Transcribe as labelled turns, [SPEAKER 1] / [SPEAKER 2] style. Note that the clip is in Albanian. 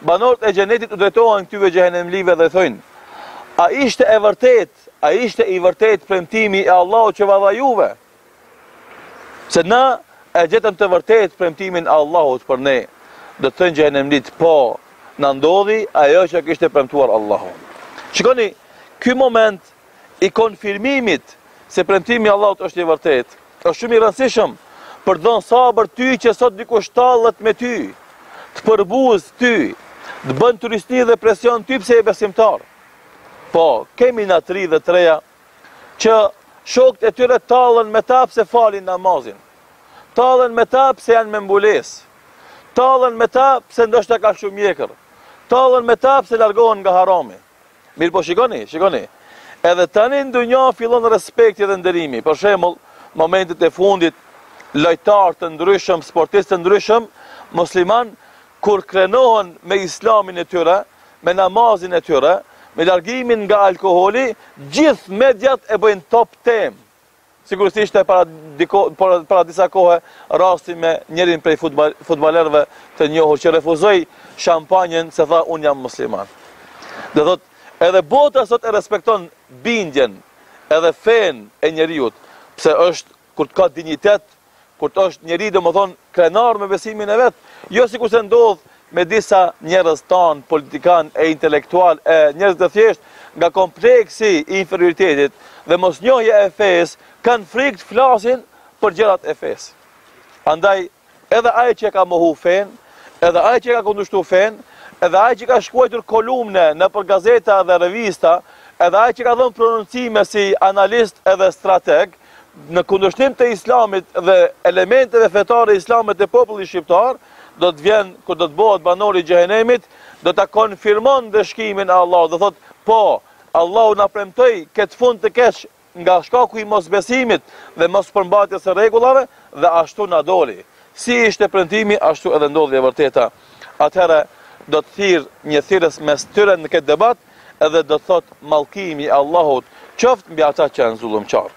[SPEAKER 1] Banorët e Xhenetit u drejtohen këtyve xhehenemlive dhe thojnë, A ishte e vërtetë, a ishte i vërtetë premtimi i Allahut që va dha juve? Se na e gjetëm të vërtetë premtimin e Allahut për ne. Do të thonë xhehenemlitë, po, na ndodhi ajo që kishte premtuar Allahu. Shikoni, ky moment i konfirmimit se premtimi i Allahut është i vërtetë, është shumë i rëndësishëm për të dhënë sabër ty që sot dikush tallet me ty, të përbuz ty, të bën trysni dhe presion ty pse je besimtar. Po, kemi nga tri dhe treja që shokët e tyre tallen me ta pse falin namazin. Tallen me ta pse janë me mbulesë. Tallen me ta pse ndoshta ka shumë mjekër. Tallen me ta pse largohen nga harami. Mirë po shikoni, shikoni. Edhe tani në dunja fillon respekti dhe nderimi. Për shembull, momentet e fundit lojtarë të ndryshëm, sportistë të ndryshëm muslimanë kur krenohen me islamin e tyre, me namazin e tyre, me largimin nga alkooli, gjithë mediat e bëjnë top temë. Sigurisht ishte para diko, para, para disa kohe rasti me njërin prej futbol, futbolerëve të njohur që refuzoi shampanjën se tha unë jam musliman. Do thotë, edhe bota sot e respekton bindjen, edhe fenë e njeriut, pse është kur të ka dinjitet, kur të është njeri domethënë krenar me besimin e vet, jo sikurse ndodh me disa njerëz tanë, politikanë e intelektualë e njerëz të thjeshtë, nga kompleksi i inferioritetit dhe mosnjohja e fesë, kanë frikë të flasin për gjërat e fesë. Andaj, edhe ai që e ka mohu fenë, edhe ai që e ka kundërshtu fenë, edhe ai që ka shkruajtur kolumne nëpër gazeta dhe revista, edhe ai që ka dhënë prononcime si analist edhe strateg, Në kundërshtim të Islamit dhe elementeve fetare islame të popullit shqiptar, do të vjen kur do të bëhet banor i Xhehenemit, do ta konfirmon ndëshkimin e Allahut, do thotë, po, Allahu na premtoi këtë fund të keq nga shkaku i mosbesimit dhe mospërmbajtjes së rregullave dhe ashtu na doli. Si ishte premtimi, ashtu edhe ndodhi e vërteta. Atëherë do të thirr një thirrës mes tyre në këtë debat edhe do të thotë mallkimi i Allahut qoftë mbi ata që janë zullumqarë.